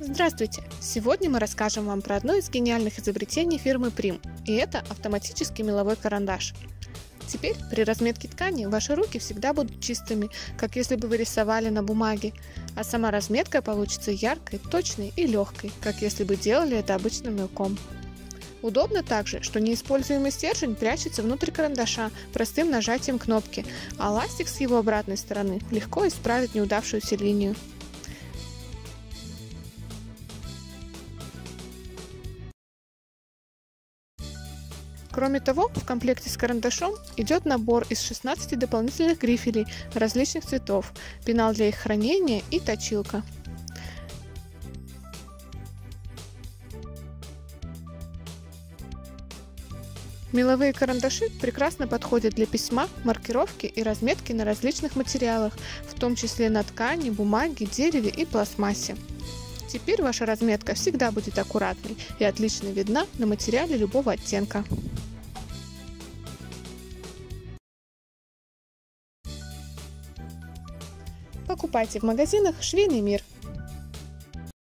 Здравствуйте! Сегодня мы расскажем вам про одно из гениальных изобретений фирмы Prim, и это автоматический меловой карандаш. Теперь при разметке ткани ваши руки всегда будут чистыми, как если бы вы рисовали на бумаге, а сама разметка получится яркой, точной и легкой, как если бы делали это обычным мелком. Удобно также, что неиспользуемый стержень прячется внутрь карандаша простым нажатием кнопки, а ластик с его обратной стороны легко исправит неудавшуюся линию. Кроме того, в комплекте с карандашом идет набор из 16 дополнительных грифелей различных цветов, пенал для их хранения и точилка. Меловые карандаши прекрасно подходят для письма, маркировки и разметки на различных материалах, в том числе на ткани, бумаге, дереве и пластмассе. Теперь ваша разметка всегда будет аккуратной и отлично видна на материале любого оттенка. Покупайте в магазинах «Швейный мир».